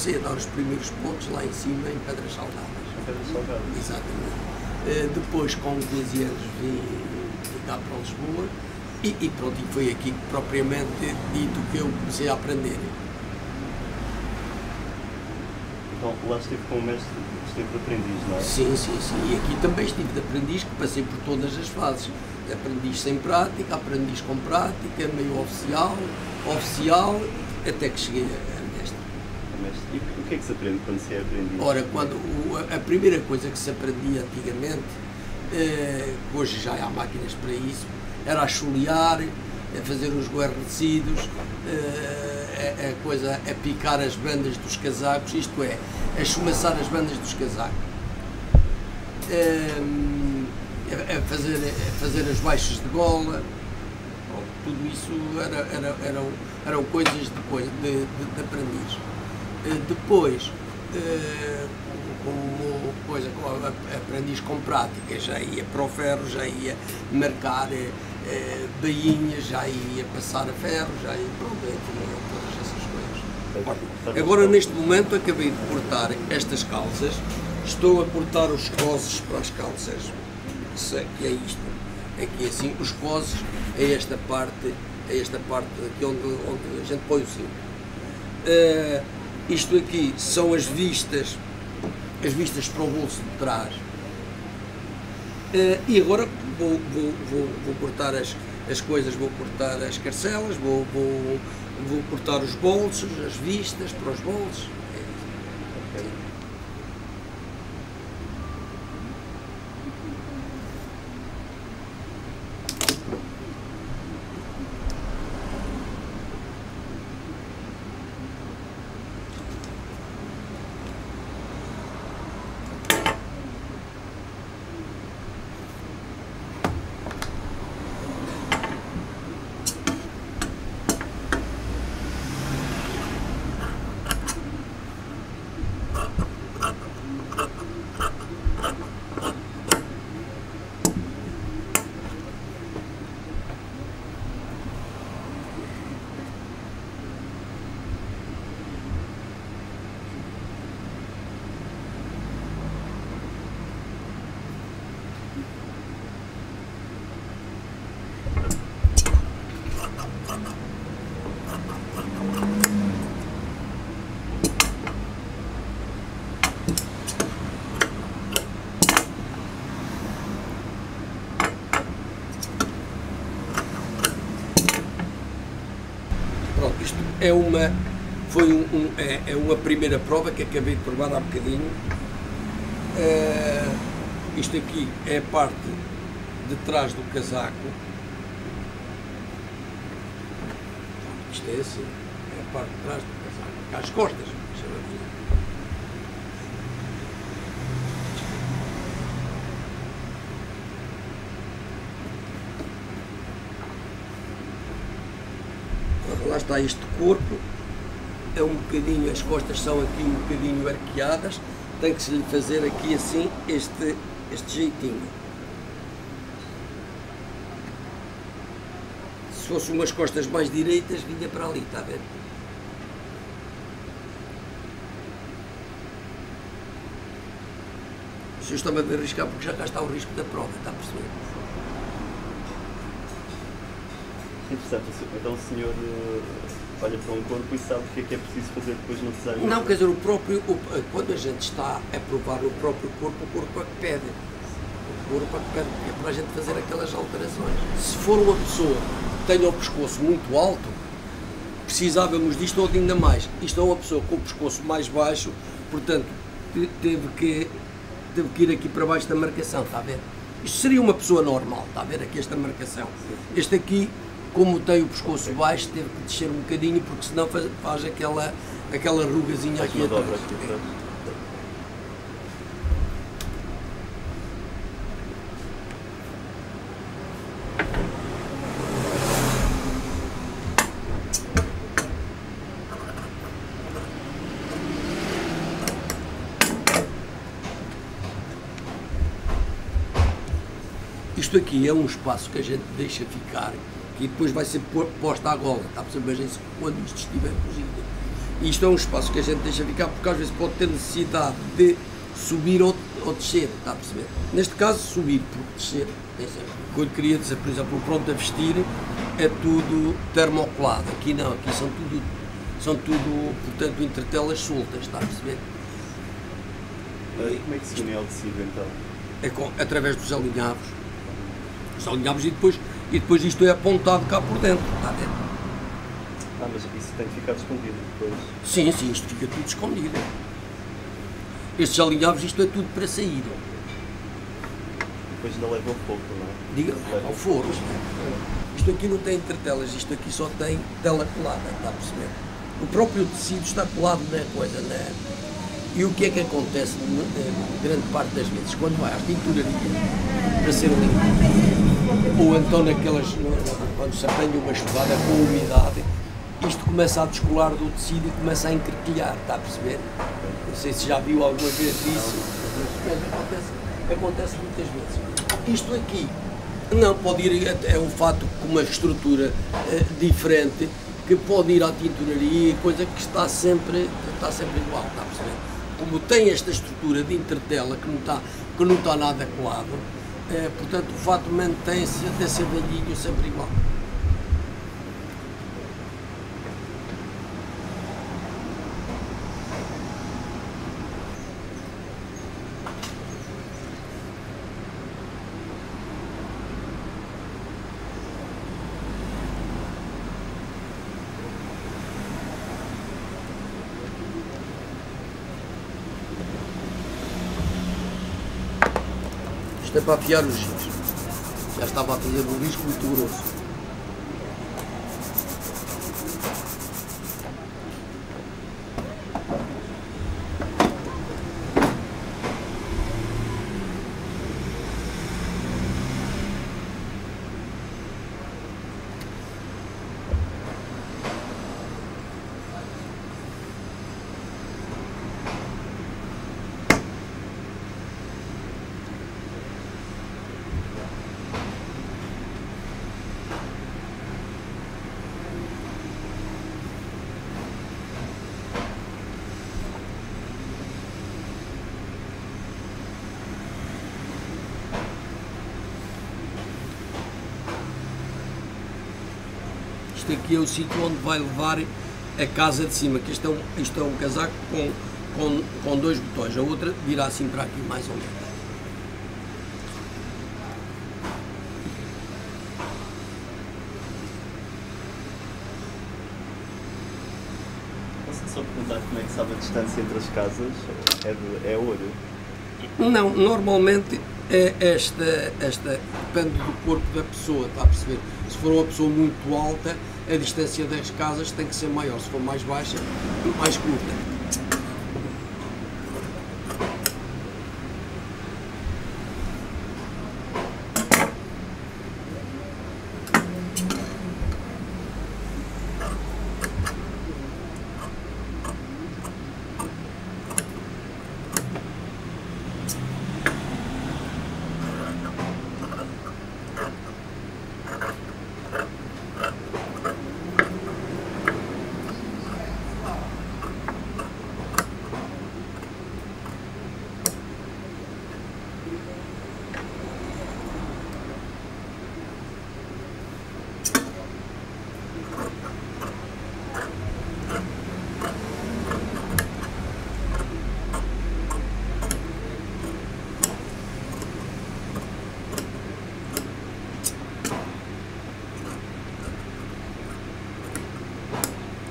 Comecei a dar os primeiros pontos lá em cima, em Pedras Salgadas. Pedras Salgadas. Exatamente. Eh, depois, com 15 anos, vim, vim cá para Lisboa e, e pronto, e foi aqui propriamente dito que eu comecei a aprender. Então, lá esteve com o mestre, de aprendiz, não é? Sim, sim, sim. E aqui também estive de aprendiz, que passei por todas as fases. Aprendiz sem prática, aprendiz com prática, meio oficial, oficial, até que cheguei a mestre. O mestre. E o que é que se aprende quando se é? Ora, quando o- a primeira coisa que se aprendia antigamente, eh, hoje já há máquinas para isso, era a chulear, a fazer os guarnecidos, eh, a, a coisa, a picar as bandas dos casacos, isto é, a chumaçar as bandas dos casacos. Ehm, a, fazer, a fazer as baixas de Pronto, tudo isso era, era- eram, eram coisas de, de, de, de aprendiz. Eh, Depois, eh, como coisa, a- aprendiz com prática, já ia para o ferro, já ia marcar eh, bainhas, já ia passar a ferro, já ia pronto, eh, tinha todas essas coisas. Agora, neste momento, acabei de cortar estas calças, estou a cortar os coses para as calças, que é isto. Aqui assim, os coses é esta parte, é esta parte aqui onde, onde a gente põe o cinto. Eh, isto aqui são as vistas, as vistas para o bolso de trás. Eh, e agora vou, vou, vou, vou cortar as, as coisas, vou cortar as carcelas, vou, vou, vou cortar os bolsos, as vistas para os bolsos. É isso. Pronto, isto é uma, foi um, um- é, é uma primeira prova que acabei de provar há bocadinho. Eh, isto aqui é a parte de trás do casaco. Isto é assim, é a parte de trás do casaco, às costas. chama-se. Ora, Lá está este corpo, é um bocadinho, as costas são aqui um bocadinho arqueadas, tem que se lhe fazer aqui assim, este, este jeitinho. Se fosse umas costas mais direitas, vinha para ali, está a ver? O senhor está-me a arriscar porque já cá está o risco da prova, está a perceber? Interessante. Então o senhor eh, olha para um corpo e sabe o que é que é preciso fazer depois no desenho. Não, quer dizer, o próprio, o- quando a gente está a provar o próprio corpo, o corpo é que pede. O corpo é que pede, porque é para a gente fazer aquelas alterações. Se for uma pessoa que tenha o pescoço muito alto, precisávamos disto ou de ainda mais. Isto é uma pessoa com o pescoço mais baixo, portanto, te- teve que, teve que ir aqui para baixo da marcação, está a ver? Isto seria uma pessoa normal, está a ver aqui esta marcação. Este aqui, como tem o pescoço baixo, teve que descer um bocadinho, porque senão faz, faz aquela, aquela rugazinha aqui atrás. Isto aqui é um espaço que a gente deixa ficar e depois vai ser posta à gola, está a perceber? Mas isso quando isto estiver cozido. Isto é um espaço que a gente deixa ficar porque às vezes pode ter necessidade de subir ou, ou descer, está a perceber? Neste caso, subir, porque descer. O que eu queria dizer, por exemplo, o pronto a vestir é tudo termocolado. Aqui não, aqui são tudo, são tudo portanto, entretelas soltas, está a perceber? E como é que se une ao tecido então? É com, através dos alinhavos. Os alinhavos e depois, e depois isto é apontado cá por dentro, está dentro. Ah, mas isso tem que ficar escondido depois? Sim, sim, isto fica tudo escondido. Estes alinhavos, isto é tudo para sair. Depois ainda leva ao fogo, não é? Diga, leva ao forno. Isto aqui não tem entretelas, isto aqui só tem tela colada, está a perceber? O próprio tecido está colado na coisa, na... E o que é que acontece grande parte das vezes? Quando vai às tinturarias para ser limpo, ou então naquelas, quando se apanha uma chuvada com umidade, isto começa a descolar do tecido e começa a encarquilhar, está a perceber? Não sei se já viu alguma vez isso, mas acontece, acontece muitas vezes. Isto aqui não pode ir, é um fato com uma estrutura eh, diferente, que pode ir à tinturaria, coisa que está sempre, está sempre igual, está a perceber? Como tem esta estrutura de intertela que não está, que não está nada colado, eh, portanto o fato mantém-se até ser velhinho sempre igual. Isto é para afiar os giz. Já estava a fazer um risco muito grosso. Isto aqui é o sítio onde vai levar a casa de cima, que isto é um, isto é um casaco com, com, com dois botões, a outra virá assim para aqui mais ou menos. Posso só perguntar como é que sabe a distância entre as casas? É, de, é olho? Não, normalmente é esta, esta depende do corpo da pessoa, está a perceber? Se for uma pessoa muito alta, a distância das casas tem que ser maior, se for mais baixa, mais curta.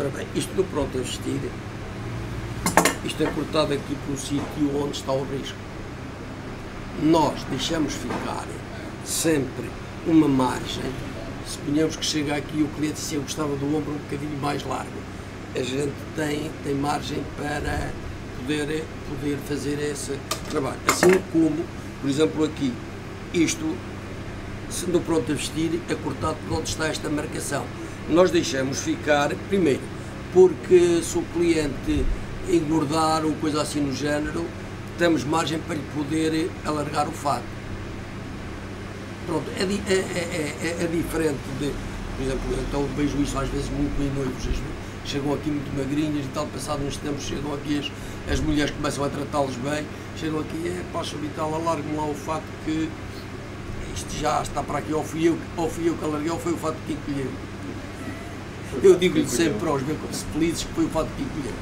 Ora bem, isto do pronto a vestir, isto é cortado aqui pelo sítio onde está o risco. Nós deixamos ficar sempre uma margem, suponhamos que chega aqui o cliente se eu gostava do ombro um bocadinho mais largo, a gente tem, tem margem para poder, poder fazer esse trabalho. Assim como, por exemplo, aqui, isto, sendo pronto a vestir, é cortado por onde está esta marcação nós deixamos ficar, primeiro, porque se o cliente engordar ou coisa assim no género, temos margem para lhe poder alargar o fato. Pronto, é, é, é, é, é diferente de, por exemplo, então vejo isso às vezes muito em noivos, chegam aqui muito magrinhas e tal, passado uns tempos chegam aqui as, as mulheres começam a tratá-los bem, chegam aqui, é pá, Vital, alargue-me lá o fato que isto já está para aqui, ou fui eu, ou fui eu que alarguei, ou foi o fato que encolheu. Eu digo-lhe sempre aos meus felizes que foi o fato que encolheu.